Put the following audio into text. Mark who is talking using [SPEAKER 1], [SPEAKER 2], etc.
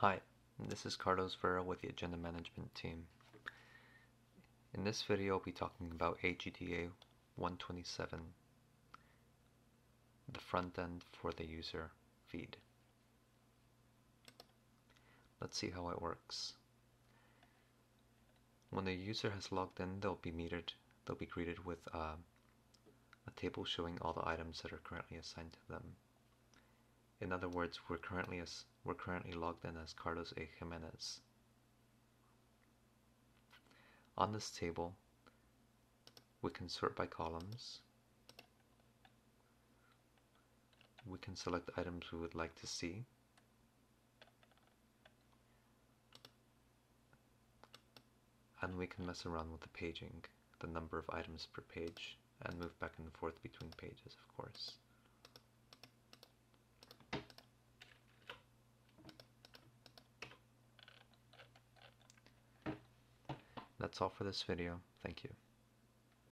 [SPEAKER 1] Hi, this is Carlos Vera with the Agenda Management team. In this video, I'll be talking about AGDA 127, the front end for the user feed. Let's see how it works. When the user has logged in, they'll be metered, they'll be greeted with uh, a table showing all the items that are currently assigned to them. In other words, we're currently as we're currently logged in as Carlos A. Jimenez. On this table, we can sort by columns. We can select items we would like to see. And we can mess around with the paging, the number of items per page, and move back and forth between pages, of course. That's all for this video. Thank you.